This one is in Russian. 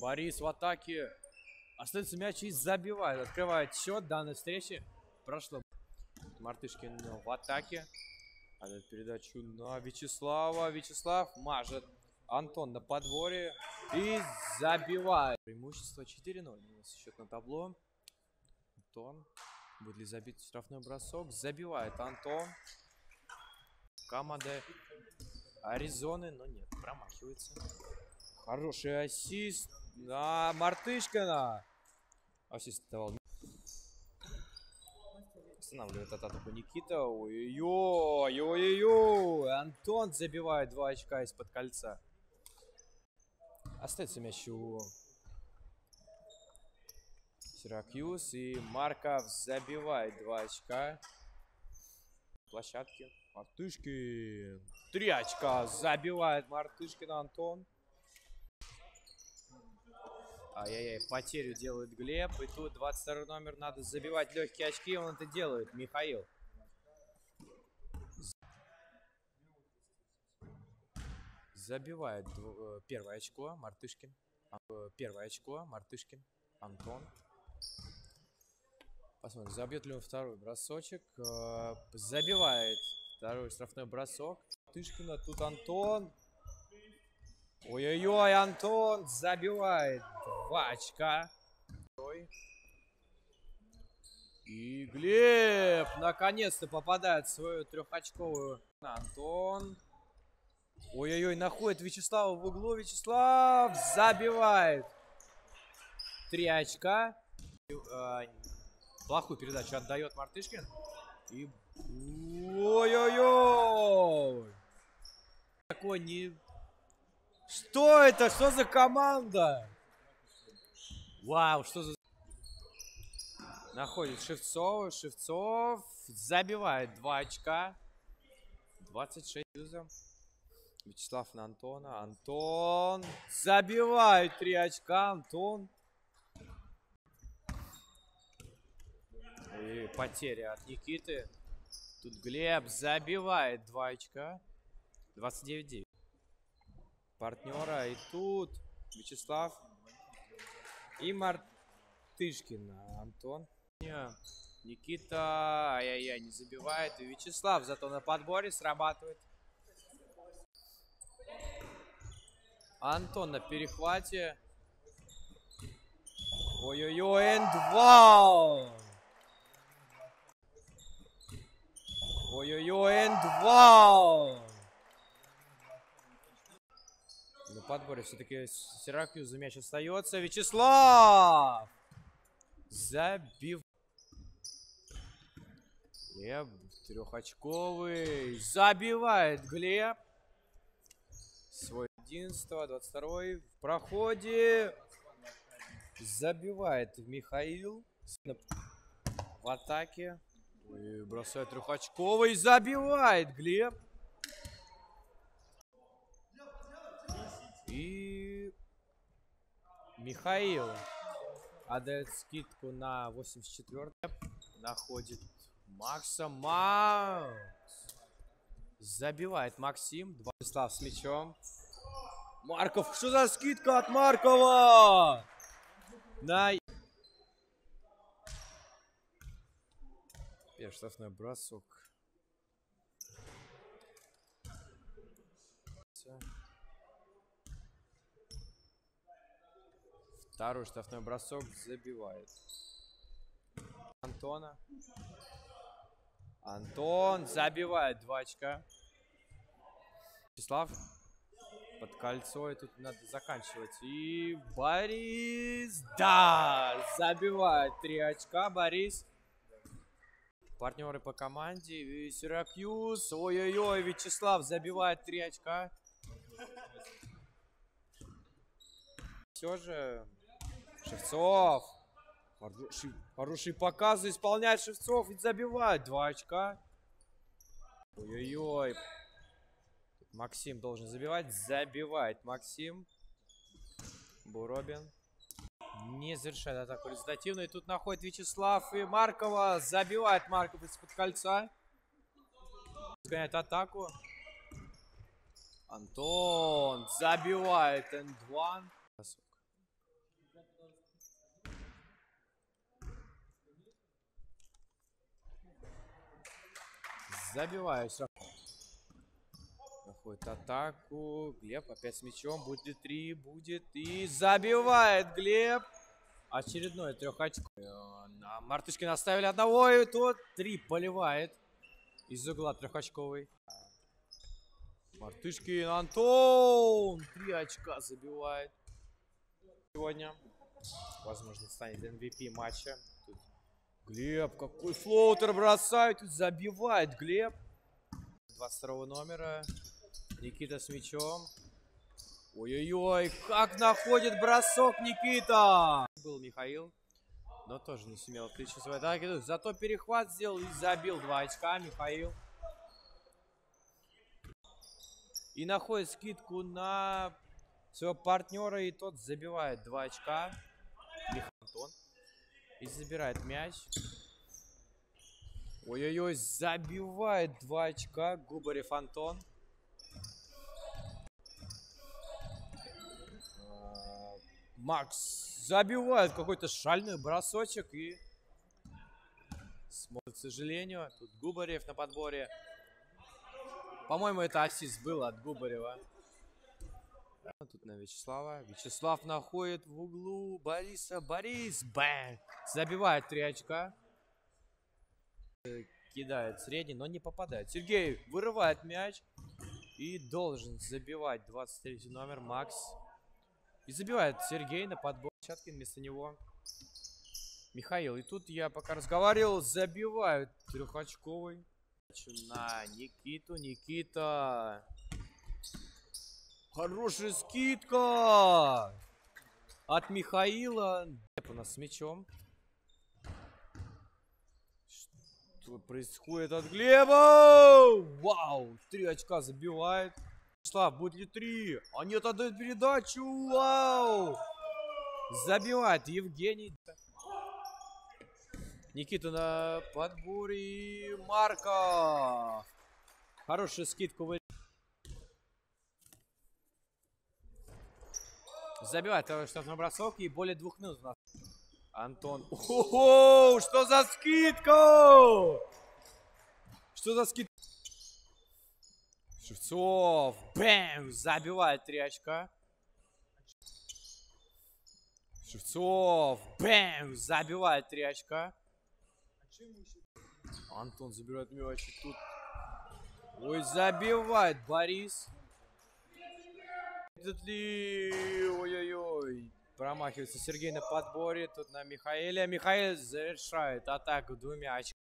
Борис в атаке. Остается мяч и забивает. Открывает счет данной встречи. Прошло. Мартышкин в атаке. Отдает передачу на Вячеслава. Вячеслав мажет. Антон на подворе. И забивает. Преимущество 4-0. У нас счет на табло. Антон. Будет ли забит штрафной бросок? Забивает Антон. Команда Аризоны, но нет, промахивается. Хороший ассист на Мартышкина. Ассист давал. Останавливает атаку Никита. Ой-ой-ой, ой-ой-ой. Антон забивает два очка из-под кольца. Остается мяч у Сиракьюз. И Марков забивает два очка. Площадки. Мартышкин. Три очка забивает Мартышкин Антон. Ай-яй-яй, потерю делает Глеб. И тут 22 номер надо забивать легкие очки. Он это делает, Михаил. Забивает э, первое очко Мартышкин. А, э, первое очко Мартышкин. Антон. Посмотрим, забьет ли он второй бросочек. Э, забивает второй штрафной бросок. Мартышкина, тут Антон. Ой-ой-ой, Антон забивает два очка. И Глеб наконец-то попадает в свою трехочковую. Антон. Ой-ой-ой, находит Вячеслава в углу. Вячеслав забивает. Три очка. А, плохую передачу отдает Мартышкин. И... Ой-ой-ой! Такой не... Что это? Что за команда? Вау, что за... Находит Шевцова. Шевцов забивает 2 очка. 26 юзом. Вячеслав на Антона. Антон забивает 3 очка. Антон. И потеря от Никиты. Тут Глеб забивает 2 очка. 29-9. Партнера. И тут Вячеслав. И Мартышкин. Антон. Никита. Ай-яй-яй, не забивает. И Вячеслав зато на подборе срабатывает. Антон на перехвате. Ой-ой-ой, энд Ой-ой-ой, энд На подборе все-таки Сиракьюза мяч остается. Вячеслав! Забив. Глеб трехочковый. Забивает Глеб. Свой 11 22 в проходе. Забивает Михаил. В атаке. И бросает трехочковый. Забивает Глеб. Михаил отдает скидку на 84 Находит Макса. Макс. Забивает Максим. Владислав с мячом. Марков. Что за скидка от Маркова? На... Штрафной бросок. Второй штрафной бросок забивает. Антона. Антон забивает два очка. Вячеслав под кольцо, и тут надо заканчивать. И Борис, да, забивает три очка Борис. Партнеры по команде, и Сиракьюз, ой-ой-ой, Вячеслав забивает три очка. Все же, Шевцов, Хороший, хорошие показы исполняет Шевцов и забивает. Два очка. Ой-ой-ой. Максим должен забивать. Забивает Максим. Буробин. Не завершает атаку результативно. И тут находит Вячеслав и Маркова. Забивает Марков из-под кольца. Сгоняет атаку. Антон забивает энд Забивает. штраф- Находит атаку. Глеб опять с мячом. Будет три? Будет. И забивает Глеб. Очередной трехочковый. На Мартышкина оставили одного. И тот три поливает. Из угла трехочковый. Мартышкин Антон. Три очка забивает. Сегодня. Возможно, станет MVP матча. Глеб, какой флоутер бросает. Забивает Глеб. 22 номера. Никита с мячом. Ой-ой-ой, как находит бросок Никита! Был Михаил, но тоже не сумел отличить свою атаки. Зато перехват сделал и забил два очка Михаил. И находит скидку на своего партнера, и тот забивает два очка. Михаил Антон. И забирает мяч. Ой-ой-ой, забивает два очка Губарев Антон. А, Макс забивает какой-то шальной бросочек и смотрит, к сожалению. Тут Губарев на подборе. По-моему, это ассист был от Губарева. Тут на Вячеслава. Вячеслав находит в углу Бориса. Борис, бэнг! Забивает три очка. Кидает средний, но не попадает. Сергей вырывает мяч. И должен забивать 23 номер Макс. И забивает Сергей на подбор. Чаткин вместо него. Михаил. И тут я пока разговаривал, забивают трехочковый. На Никиту. Никита. Хорошая скидка! От Михаила. Глеб у нас с мячом. Что происходит от Глеба? Вау! Три очка забивает. Слав, будет ли три? А нет, отдает передачу. Вау! Забивает Евгений. Никита на подборе. Марка. Хорошая скидка вы. Забивает второй штрафной бросок и более двух минут у нас. Антон. Ого, что за скидка? Что за скидка? Шевцов. Бэм! Забивает три очка. Шевцов. Бэм! Забивает три очка. Антон забирает мяч тут. Ой, забивает Борис. Этот ли... Ой-ой-ой. Промахивается Сергей на подборе. Тут на Михаэля. Михаил завершает атаку двумя очками.